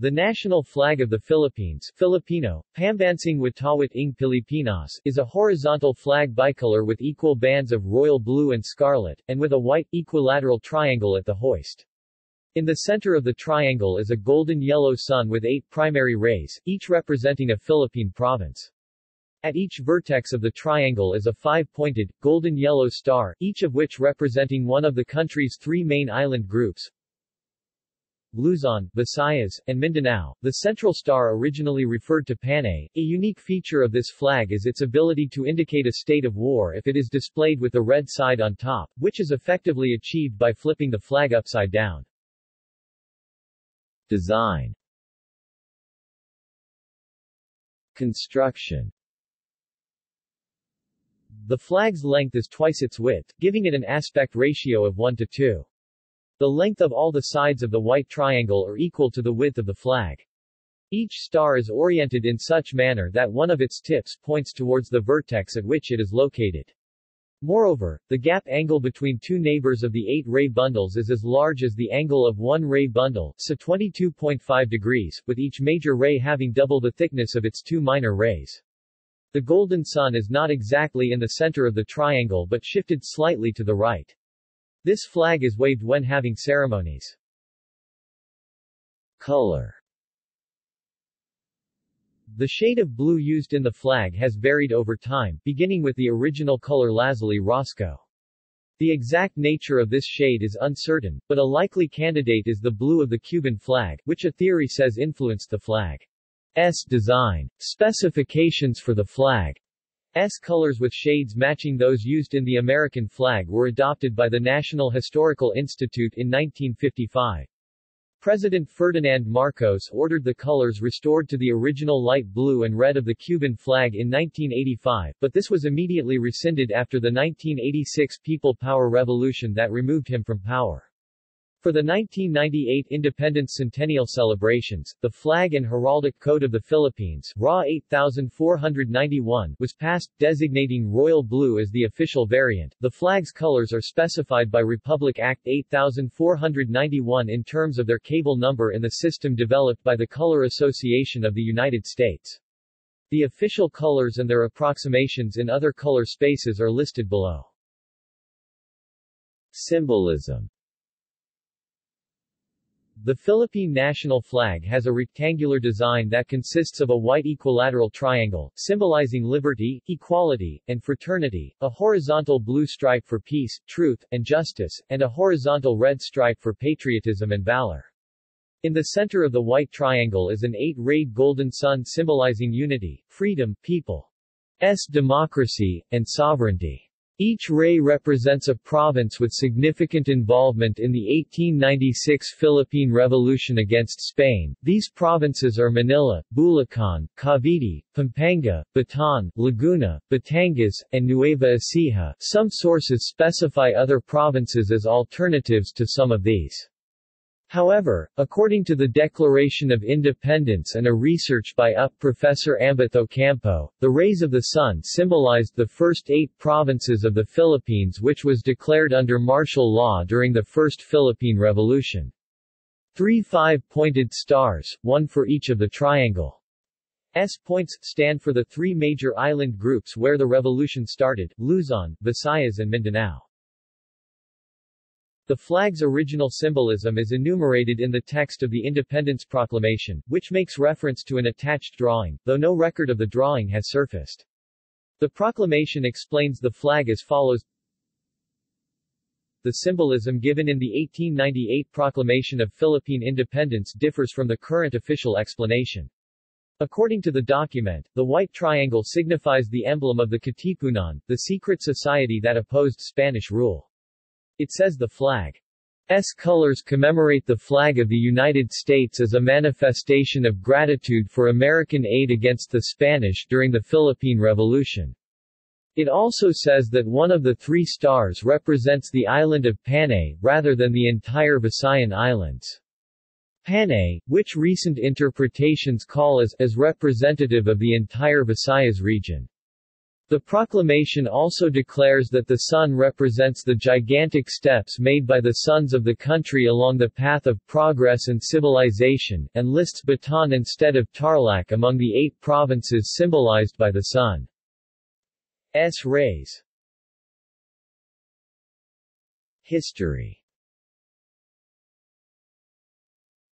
The national flag of the Philippines Filipino, Pambansang Watawat ng Pilipinas is a horizontal flag bicolor with equal bands of royal blue and scarlet, and with a white, equilateral triangle at the hoist. In the center of the triangle is a golden-yellow sun with eight primary rays, each representing a Philippine province. At each vertex of the triangle is a five-pointed, golden-yellow star, each of which representing one of the country's three main island groups, Luzon, Visayas, and Mindanao. The central star originally referred to Panay. A unique feature of this flag is its ability to indicate a state of war if it is displayed with the red side on top, which is effectively achieved by flipping the flag upside down. Design Construction The flag's length is twice its width, giving it an aspect ratio of 1 to 2. The length of all the sides of the white triangle are equal to the width of the flag. Each star is oriented in such manner that one of its tips points towards the vertex at which it is located. Moreover, the gap angle between two neighbors of the eight ray bundles is as large as the angle of one ray bundle, so 22.5 degrees, with each major ray having double the thickness of its two minor rays. The golden sun is not exactly in the center of the triangle but shifted slightly to the right. This flag is waved when having ceremonies. Color The shade of blue used in the flag has varied over time, beginning with the original color azul oscuro. The exact nature of this shade is uncertain, but a likely candidate is the blue of the Cuban flag, which a theory says influenced the flag. S design. Specifications for the flag S colors with shades matching those used in the American flag were adopted by the National Historical Institute in 1955. President Ferdinand Marcos ordered the colors restored to the original light blue and red of the Cuban flag in 1985, but this was immediately rescinded after the 1986 People Power Revolution that removed him from power. For the 1998 Independence Centennial celebrations, the Flag and Heraldic Code of the Philippines RA 8491 was passed, designating royal blue as the official variant. The flag's colors are specified by Republic Act 8491 in terms of their cable number in the system developed by the Color Association of the United States. The official colors and their approximations in other color spaces are listed below. Symbolism the Philippine national flag has a rectangular design that consists of a white equilateral triangle, symbolizing liberty, equality, and fraternity, a horizontal blue stripe for peace, truth, and justice, and a horizontal red stripe for patriotism and valor. In the center of the white triangle is an eight-rayed golden sun symbolizing unity, freedom, people's democracy, and sovereignty. Each ray represents a province with significant involvement in the 1896 Philippine Revolution against Spain. These provinces are Manila, Bulacan, Cavite, Pampanga, Bataan, Laguna, Batangas, and Nueva Ecija. Some sources specify other provinces as alternatives to some of these. However, according to the Declaration of Independence and a research by UP Professor Ambeth Ocampo, the rays of the sun symbolized the first eight provinces of the Philippines which was declared under martial law during the First Philippine Revolution. Three five-pointed stars, one for each of the triangle. S points, stand for the three major island groups where the revolution started, Luzon, Visayas and Mindanao. The flag's original symbolism is enumerated in the text of the Independence Proclamation, which makes reference to an attached drawing, though no record of the drawing has surfaced. The proclamation explains the flag as follows The symbolism given in the 1898 Proclamation of Philippine Independence differs from the current official explanation. According to the document, the white triangle signifies the emblem of the Katipunan, the secret society that opposed Spanish rule. It says the flag S colors commemorate the flag of the United States as a manifestation of gratitude for American aid against the Spanish during the Philippine Revolution. It also says that one of the three stars represents the island of Panay, rather than the entire Visayan Islands. Panay, which recent interpretations call as, as representative of the entire Visayas region. The proclamation also declares that the sun represents the gigantic steps made by the sons of the country along the path of progress and civilization, and lists Bataan instead of Tarlac among the eight provinces symbolized by the sun's rays. History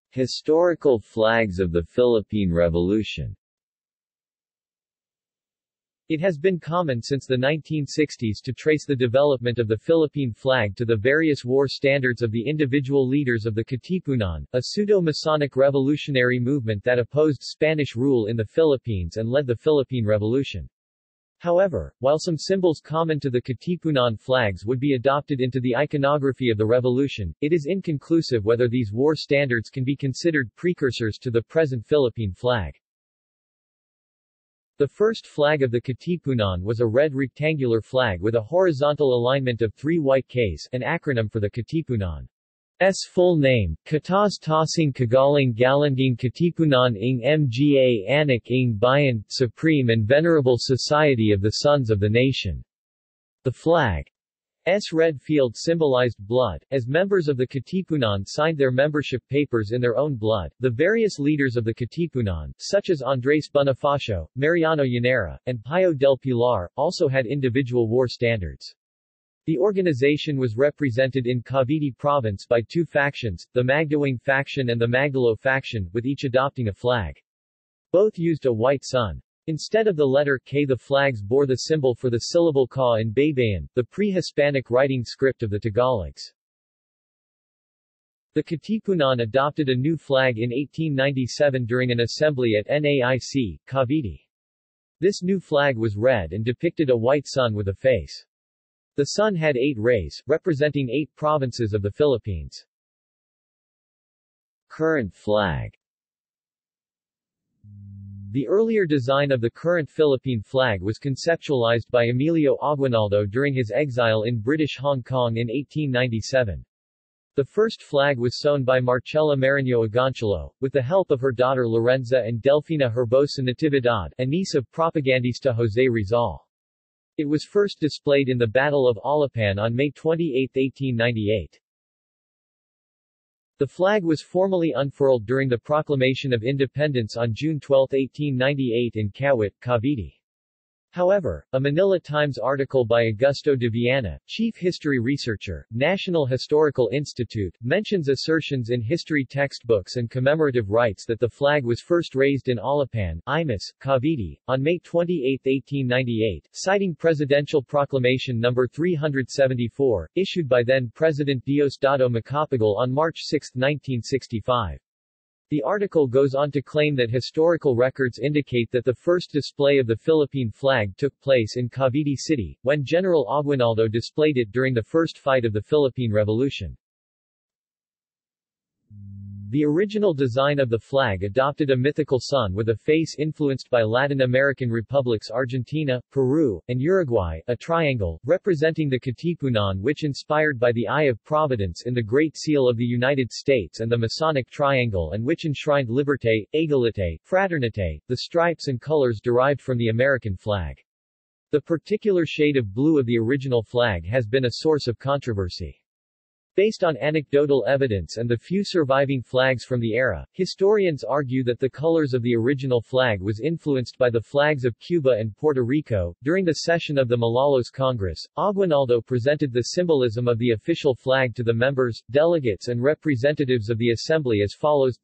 Historical flags of the Philippine Revolution it has been common since the 1960s to trace the development of the Philippine flag to the various war standards of the individual leaders of the Katipunan, a pseudo-Masonic revolutionary movement that opposed Spanish rule in the Philippines and led the Philippine Revolution. However, while some symbols common to the Katipunan flags would be adopted into the iconography of the revolution, it is inconclusive whether these war standards can be considered precursors to the present Philippine flag. The first flag of the Katipunan was a red rectangular flag with a horizontal alignment of three white Ks an acronym for the Katipunan's full name, Kataas-taasang Kagaling Galanding Katipunan ing Mga Anak ing Bayan, Supreme and Venerable Society of the Sons of the Nation. The flag S. red field symbolized blood. As members of the Katipunan signed their membership papers in their own blood, the various leaders of the Katipunan, such as Andres Bonifacio, Mariano Llanera, and Pio del Pilar, also had individual war standards. The organization was represented in Cavite province by two factions, the Magdiwang faction and the Magdalo faction, with each adopting a flag. Both used a white sun. Instead of the letter K the flags bore the symbol for the syllable Ka in Baybayin, the pre-Hispanic writing script of the Tagalogs. The Katipunan adopted a new flag in 1897 during an assembly at Naic, Cavite. This new flag was red and depicted a white sun with a face. The sun had eight rays, representing eight provinces of the Philippines. Current flag the earlier design of the current Philippine flag was conceptualized by Emilio Aguinaldo during his exile in British Hong Kong in 1897. The first flag was sewn by Marcela Mariño Agoncillo, with the help of her daughter Lorenza and Delfina Herbosa Natividad, a niece of propagandista José Rizal. It was first displayed in the Battle of Alapan on May 28, 1898. The flag was formally unfurled during the Proclamation of Independence on June 12, 1898 in Kawit, Cavite. However, a Manila Times article by Augusto de Viana, chief history researcher, National Historical Institute, mentions assertions in history textbooks and commemorative rites that the flag was first raised in Alapan, Imus, Cavite, on May 28, 1898, citing Presidential Proclamation No. 374, issued by then-President Diosdado Macapagal on March 6, 1965. The article goes on to claim that historical records indicate that the first display of the Philippine flag took place in Cavite City, when General Aguinaldo displayed it during the first fight of the Philippine Revolution. The original design of the flag adopted a mythical sun with a face influenced by Latin American republics Argentina, Peru, and Uruguay, a triangle, representing the Katipunan which inspired by the Eye of Providence in the Great Seal of the United States and the Masonic Triangle and which enshrined liberté, égalité, fraternité, the stripes and colors derived from the American flag. The particular shade of blue of the original flag has been a source of controversy. Based on anecdotal evidence and the few surviving flags from the era, historians argue that the colors of the original flag was influenced by the flags of Cuba and Puerto Rico. During the session of the Malolos Congress, Aguinaldo presented the symbolism of the official flag to the members, delegates and representatives of the assembly as follows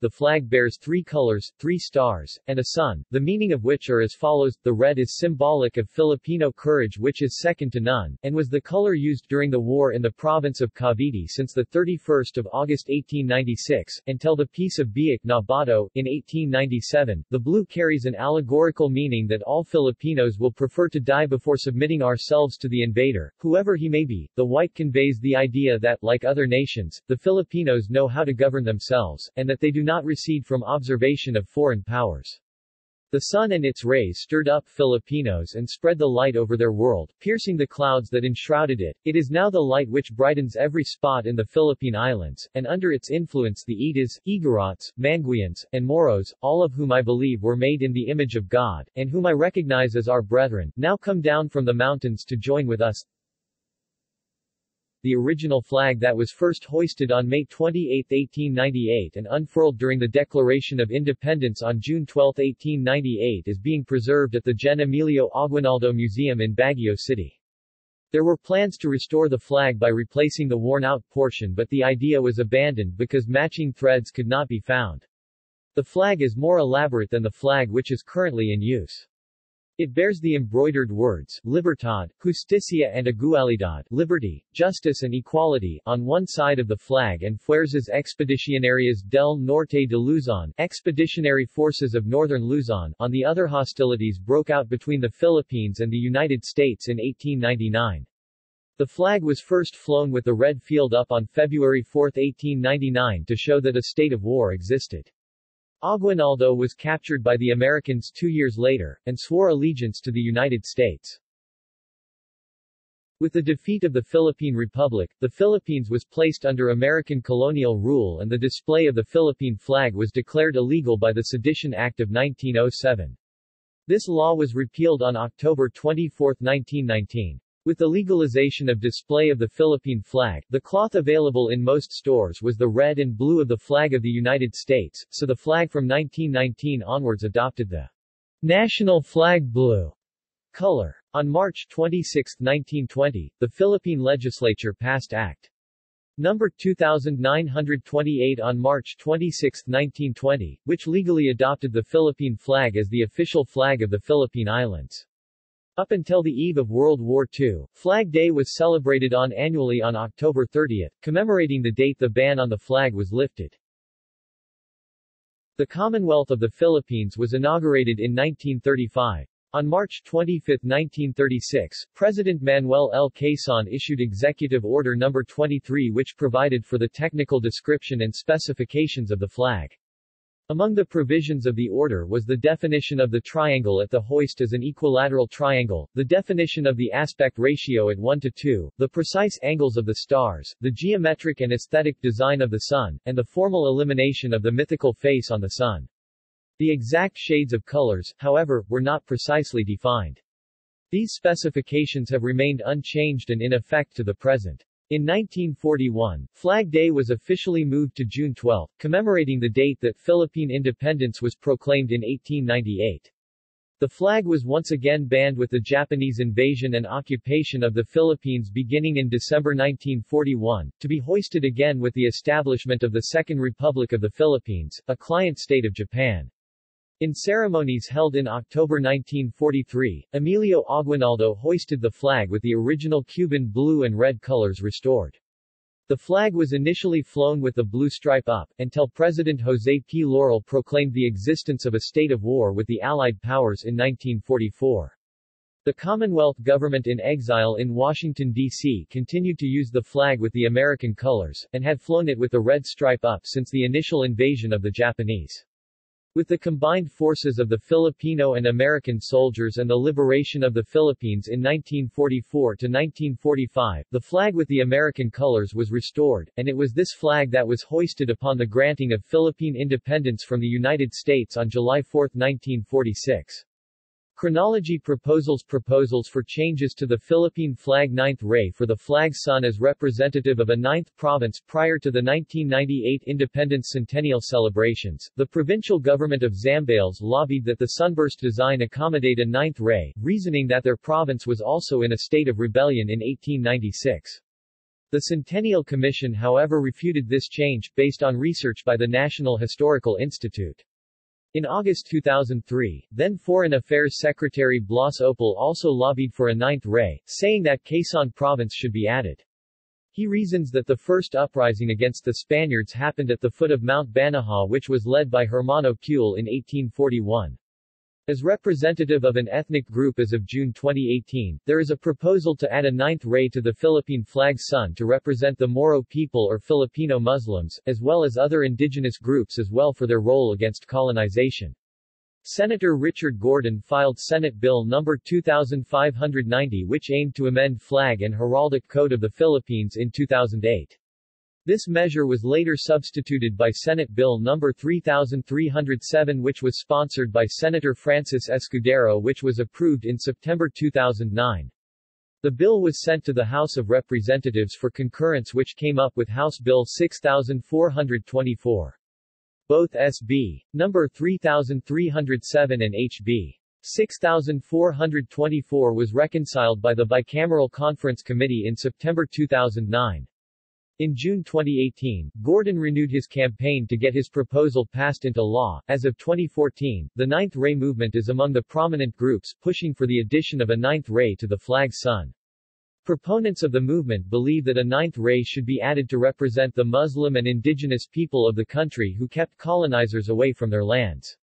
the flag bears three colors, three stars, and a sun, the meaning of which are as follows. The red is symbolic of Filipino courage which is second to none, and was the color used during the war in the province of Cavite since 31 August 1896, until the Peace of Biak na Bato, in 1897. The blue carries an allegorical meaning that all Filipinos will prefer to die before submitting ourselves to the invader, whoever he may be. The white conveys the idea that, like other nations, the Filipinos know how to govern themselves, and that they do not recede from observation of foreign powers. The sun and its rays stirred up Filipinos and spread the light over their world, piercing the clouds that enshrouded it. It is now the light which brightens every spot in the Philippine Islands, and under its influence the Itas, Igorots, Manguians, and Moros, all of whom I believe were made in the image of God, and whom I recognize as our brethren, now come down from the mountains to join with us the original flag that was first hoisted on May 28, 1898 and unfurled during the Declaration of Independence on June 12, 1898 is being preserved at the Gen. Emilio Aguinaldo Museum in Baguio City. There were plans to restore the flag by replacing the worn-out portion but the idea was abandoned because matching threads could not be found. The flag is more elaborate than the flag which is currently in use. It bears the embroidered words, Libertad, Justicia and Igualdad, liberty, justice and equality, on one side of the flag and Fuerzas Expedicionarias del Norte de Luzon, Expeditionary Forces of Northern Luzon, on the other hostilities broke out between the Philippines and the United States in 1899. The flag was first flown with the red field up on February 4, 1899 to show that a state of war existed. Aguinaldo was captured by the Americans two years later, and swore allegiance to the United States. With the defeat of the Philippine Republic, the Philippines was placed under American colonial rule and the display of the Philippine flag was declared illegal by the Sedition Act of 1907. This law was repealed on October 24, 1919. With the legalization of display of the Philippine flag, the cloth available in most stores was the red and blue of the flag of the United States, so the flag from 1919 onwards adopted the national flag blue color. On March 26, 1920, the Philippine legislature passed Act No. 2928 on March 26, 1920, which legally adopted the Philippine flag as the official flag of the Philippine Islands. Up until the eve of World War II, Flag Day was celebrated on annually on October 30, commemorating the date the ban on the flag was lifted. The Commonwealth of the Philippines was inaugurated in 1935. On March 25, 1936, President Manuel L. Quezon issued Executive Order No. 23 which provided for the technical description and specifications of the flag. Among the provisions of the order was the definition of the triangle at the hoist as an equilateral triangle, the definition of the aspect ratio at 1 to 2, the precise angles of the stars, the geometric and aesthetic design of the sun, and the formal elimination of the mythical face on the sun. The exact shades of colors, however, were not precisely defined. These specifications have remained unchanged and in effect to the present. In 1941, Flag Day was officially moved to June 12, commemorating the date that Philippine independence was proclaimed in 1898. The flag was once again banned with the Japanese invasion and occupation of the Philippines beginning in December 1941, to be hoisted again with the establishment of the Second Republic of the Philippines, a client state of Japan. In ceremonies held in October 1943, Emilio Aguinaldo hoisted the flag with the original Cuban blue and red colors restored. The flag was initially flown with the blue stripe up, until President Jose P. Laurel proclaimed the existence of a state of war with the Allied powers in 1944. The Commonwealth government in exile in Washington, D.C. continued to use the flag with the American colors, and had flown it with the red stripe up since the initial invasion of the Japanese. With the combined forces of the Filipino and American soldiers and the liberation of the Philippines in 1944 to 1945, the flag with the American colors was restored, and it was this flag that was hoisted upon the granting of Philippine independence from the United States on July 4, 1946. Chronology Proposals Proposals for changes to the Philippine flag Ninth Ray for the flag sun as representative of a ninth province prior to the 1998 independence centennial celebrations, the provincial government of Zambales lobbied that the sunburst design accommodate a ninth ray, reasoning that their province was also in a state of rebellion in 1896. The Centennial Commission however refuted this change, based on research by the National Historical Institute. In August 2003, then Foreign Affairs Secretary Blas Ople also lobbied for a ninth ray, saying that Quezon Province should be added. He reasons that the first uprising against the Spaniards happened at the foot of Mount Banahaw which was led by Hermano Pule in 1841. As representative of an ethnic group as of June 2018, there is a proposal to add a ninth ray to the Philippine flag sun to represent the Moro people or Filipino Muslims, as well as other indigenous groups as well for their role against colonization. Senator Richard Gordon filed Senate Bill No. 2590 which aimed to amend flag and heraldic code of the Philippines in 2008. This measure was later substituted by Senate Bill No. 3307 which was sponsored by Senator Francis Escudero which was approved in September 2009. The bill was sent to the House of Representatives for concurrence which came up with House Bill 6424. Both SB. No. 3307 and HB. 6424 was reconciled by the Bicameral Conference Committee in September 2009. In June 2018, Gordon renewed his campaign to get his proposal passed into law. As of 2014, the Ninth Ray movement is among the prominent groups pushing for the addition of a ninth ray to the flag's sun. Proponents of the movement believe that a ninth ray should be added to represent the Muslim and indigenous people of the country who kept colonizers away from their lands.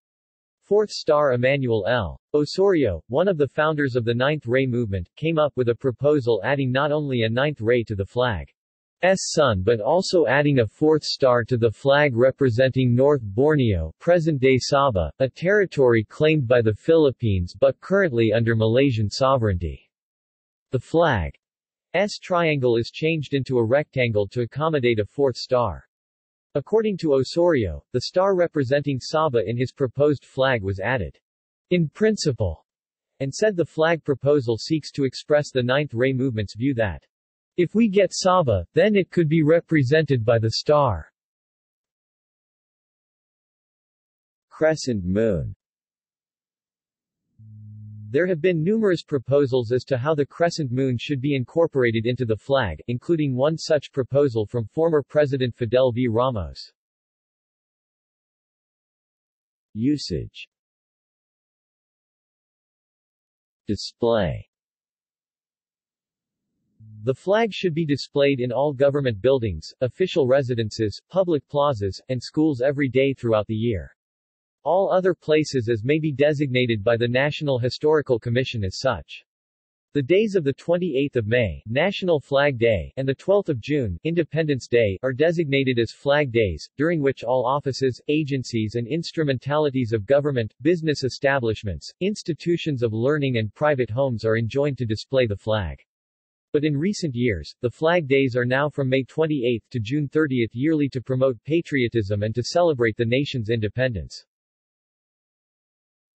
Fourth star Emmanuel L. Osorio, one of the founders of the Ninth Ray movement, came up with a proposal adding not only a ninth ray to the flag, sun but also adding a fourth star to the flag representing North Borneo present-day Sabah, a territory claimed by the Philippines but currently under Malaysian sovereignty. The flag's triangle is changed into a rectangle to accommodate a fourth star. According to Osorio, the star representing Sabah in his proposed flag was added in principle, and said the flag proposal seeks to express the Ninth Ray movement's view that if we get Sabah, then it could be represented by the star. Crescent moon There have been numerous proposals as to how the crescent moon should be incorporated into the flag, including one such proposal from former President Fidel V. Ramos. Usage Display the flag should be displayed in all government buildings, official residences, public plazas, and schools every day throughout the year. All other places as may be designated by the National Historical Commission as such. The days of the 28th of May, National Flag Day, and the 12th of June, Independence Day, are designated as flag days, during which all offices, agencies and instrumentalities of government, business establishments, institutions of learning and private homes are enjoined to display the flag. But in recent years, the flag days are now from May 28 to June 30 yearly to promote patriotism and to celebrate the nation's independence.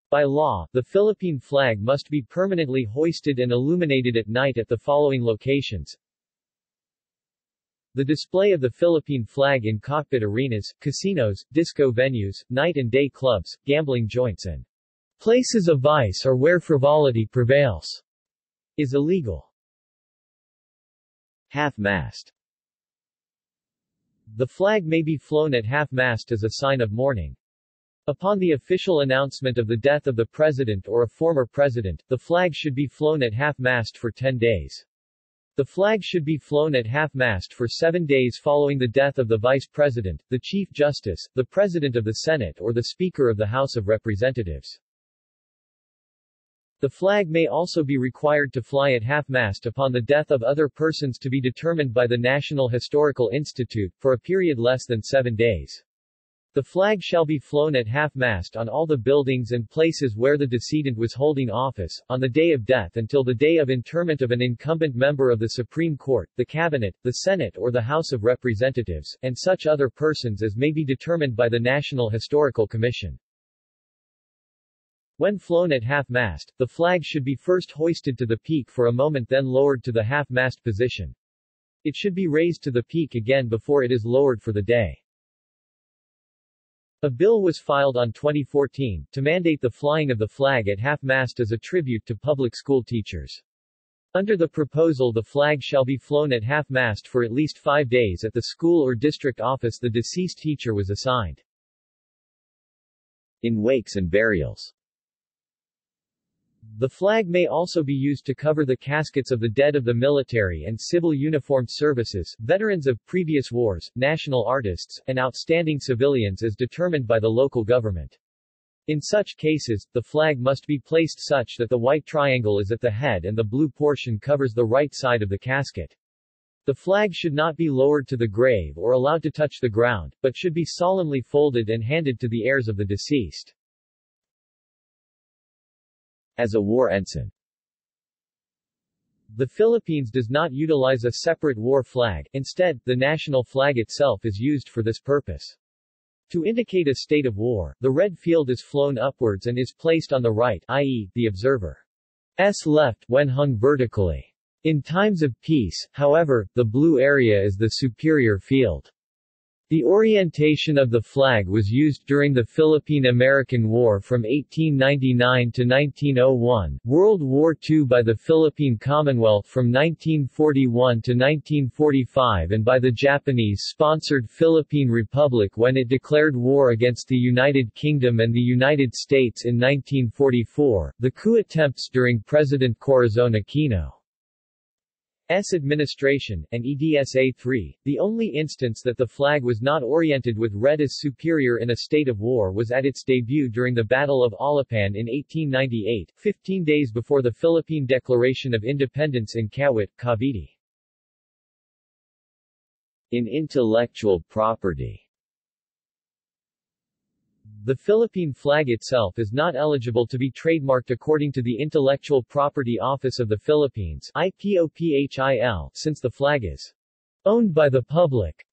By law, the Philippine flag must be permanently hoisted and illuminated at night at the following locations. The display of the Philippine flag in cockpit arenas, casinos, disco venues, night and day clubs, gambling joints and places of vice or where frivolity prevails is illegal. Half-mast The flag may be flown at half-mast as a sign of mourning. Upon the official announcement of the death of the president or a former president, the flag should be flown at half-mast for 10 days. The flag should be flown at half-mast for seven days following the death of the vice president, the chief justice, the president of the Senate or the Speaker of the House of Representatives. The flag may also be required to fly at half-mast upon the death of other persons to be determined by the National Historical Institute, for a period less than seven days. The flag shall be flown at half-mast on all the buildings and places where the decedent was holding office, on the day of death until the day of interment of an incumbent member of the Supreme Court, the Cabinet, the Senate or the House of Representatives, and such other persons as may be determined by the National Historical Commission. When flown at half-mast, the flag should be first hoisted to the peak for a moment then lowered to the half-mast position. It should be raised to the peak again before it is lowered for the day. A bill was filed on 2014, to mandate the flying of the flag at half-mast as a tribute to public school teachers. Under the proposal the flag shall be flown at half-mast for at least five days at the school or district office the deceased teacher was assigned. In wakes and burials the flag may also be used to cover the caskets of the dead of the military and civil uniformed services, veterans of previous wars, national artists, and outstanding civilians as determined by the local government. In such cases, the flag must be placed such that the white triangle is at the head and the blue portion covers the right side of the casket. The flag should not be lowered to the grave or allowed to touch the ground, but should be solemnly folded and handed to the heirs of the deceased. As a war ensign. The Philippines does not utilize a separate war flag, instead, the national flag itself is used for this purpose. To indicate a state of war, the red field is flown upwards and is placed on the right i.e., the observer's left when hung vertically. In times of peace, however, the blue area is the superior field. The orientation of the flag was used during the Philippine-American War from 1899 to 1901, World War II by the Philippine Commonwealth from 1941 to 1945 and by the Japanese-sponsored Philippine Republic when it declared war against the United Kingdom and the United States in 1944. The coup attempts during President Corazon Aquino S administration, and EDSA-3, the only instance that the flag was not oriented with red as superior in a state of war was at its debut during the Battle of Alapan in 1898, 15 days before the Philippine Declaration of Independence in Kawit, Cavite. In intellectual property the Philippine flag itself is not eligible to be trademarked according to the Intellectual Property Office of the Philippines IPOPHIL since the flag is owned by the public.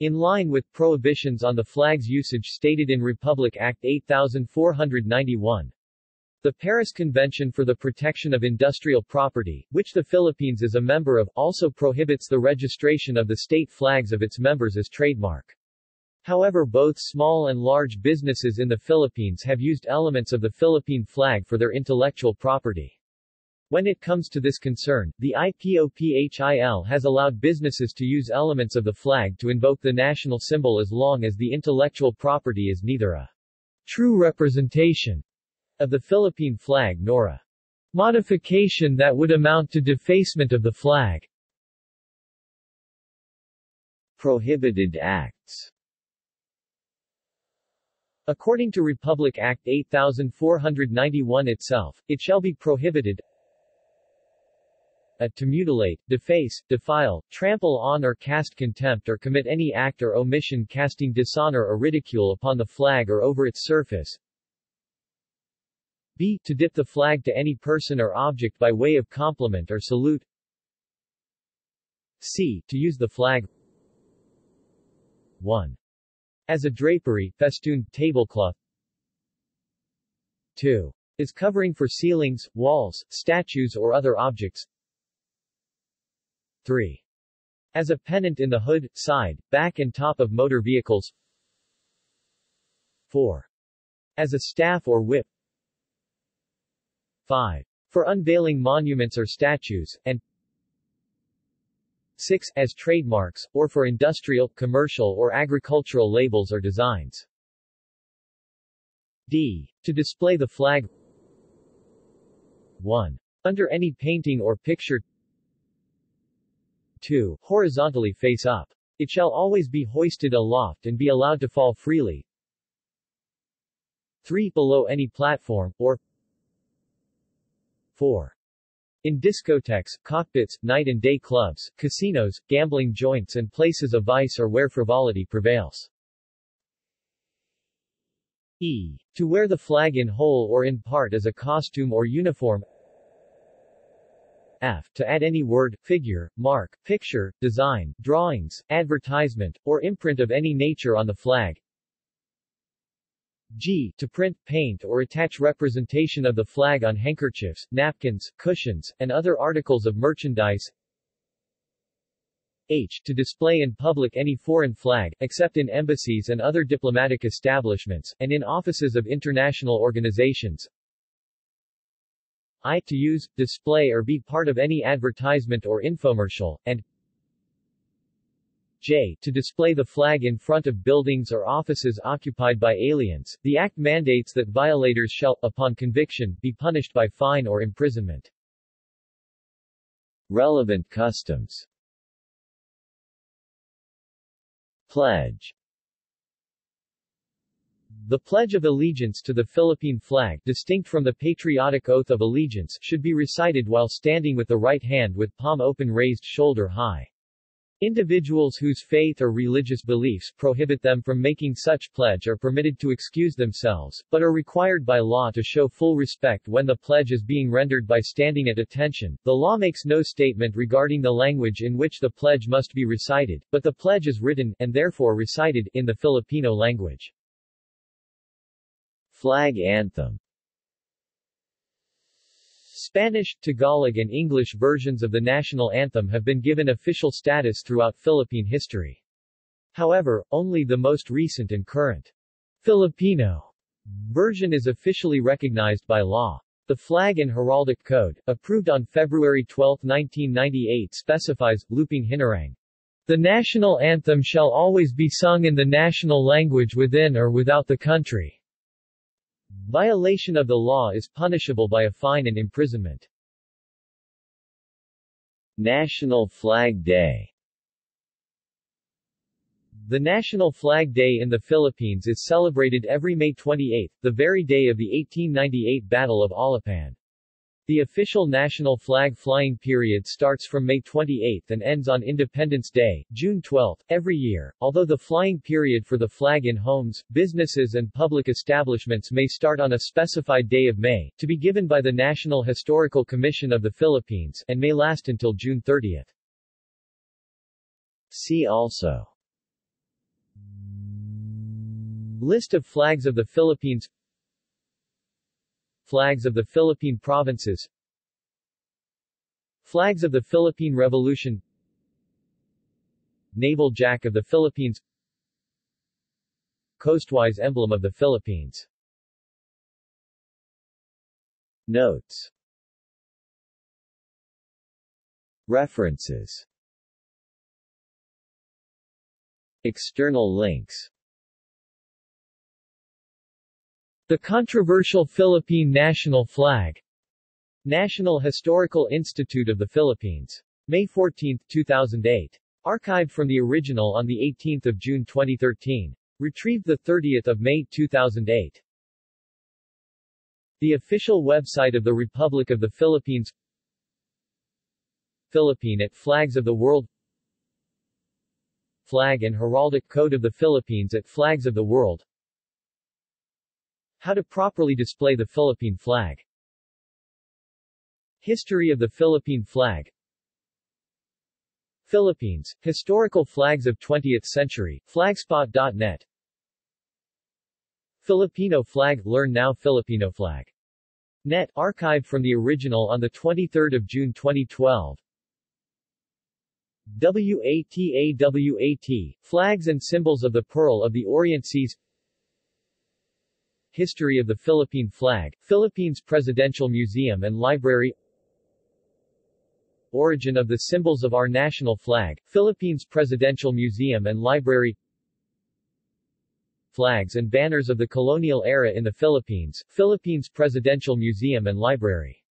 In line with prohibitions on the flag's usage stated in Republic Act 8491. The Paris Convention for the Protection of Industrial Property, which the Philippines is a member of, also prohibits the registration of the state flags of its members as trademark. However both small and large businesses in the Philippines have used elements of the Philippine flag for their intellectual property. When it comes to this concern, the IPOPHIL has allowed businesses to use elements of the flag to invoke the national symbol as long as the intellectual property is neither a true representation of the Philippine flag nor a modification that would amount to defacement of the flag. Prohibited acts According to Republic Act 8491 itself, it shall be prohibited a, to mutilate, deface, defile, trample on or cast contempt or commit any act or omission casting dishonor or ridicule upon the flag or over its surface, b. to dip the flag to any person or object by way of compliment or salute, c. to use the flag 1. As a drapery, festooned tablecloth 2. Is covering for ceilings, walls, statues or other objects 3. As a pennant in the hood, side, back and top of motor vehicles 4. As a staff or whip 5. For unveiling monuments or statues, and 6. As trademarks, or for industrial, commercial or agricultural labels or designs. D. To display the flag 1. Under any painting or picture 2. Horizontally face up. It shall always be hoisted aloft and be allowed to fall freely. 3. Below any platform, or 4. In discotheques, cockpits, night and day clubs, casinos, gambling joints and places of vice or where frivolity prevails. E. To wear the flag in whole or in part as a costume or uniform F. To add any word, figure, mark, picture, design, drawings, advertisement, or imprint of any nature on the flag G. To print, paint or attach representation of the flag on handkerchiefs, napkins, cushions, and other articles of merchandise H. To display in public any foreign flag, except in embassies and other diplomatic establishments, and in offices of international organizations I. To use, display or be part of any advertisement or infomercial, and J. To display the flag in front of buildings or offices occupied by aliens, the Act mandates that violators shall, upon conviction, be punished by fine or imprisonment. Relevant customs Pledge The Pledge of Allegiance to the Philippine flag, distinct from the Patriotic Oath of Allegiance, should be recited while standing with the right hand with palm open raised shoulder high. Individuals whose faith or religious beliefs prohibit them from making such pledge are permitted to excuse themselves, but are required by law to show full respect when the pledge is being rendered by standing at attention. The law makes no statement regarding the language in which the pledge must be recited, but the pledge is written, and therefore recited, in the Filipino language. Flag Anthem Spanish, Tagalog and English versions of the national anthem have been given official status throughout Philippine history. However, only the most recent and current Filipino version is officially recognized by law. The Flag and Heraldic Code, approved on February 12, 1998 specifies, Lupang Hinirang, The national anthem shall always be sung in the national language within or without the country. Violation of the law is punishable by a fine and imprisonment. National Flag Day The National Flag Day in the Philippines is celebrated every May 28, the very day of the 1898 Battle of Alapan. The official national flag flying period starts from May 28 and ends on Independence Day, June 12, every year, although the flying period for the flag in homes, businesses and public establishments may start on a specified day of May, to be given by the National Historical Commission of the Philippines, and may last until June 30. See also List of flags of the Philippines Flags of the Philippine Provinces. Flags of the Philippine Revolution. Naval Jack of the Philippines. Coastwise Emblem of the Philippines. Notes. References. External links the controversial Philippine national flag. National Historical Institute of the Philippines. May 14, 2008. Archived from the original on 18 June 2013. Retrieved 30 May 2008. The official website of the Republic of the Philippines Philippine at Flags of the World Flag and Heraldic Code of the Philippines at Flags of the World how to properly display the Philippine flag. History of the Philippine flag Philippines, Historical Flags of 20th Century, flagspot.net Filipino flag, learn now Filipino flag. Net, archived from the original on 23 June 2012 WATAWAT, Flags and Symbols of the Pearl of the Orient Seas History of the Philippine Flag, Philippines Presidential Museum and Library. Origin of the symbols of our national flag, Philippines Presidential Museum and Library. Flags and banners of the colonial era in the Philippines, Philippines Presidential Museum and Library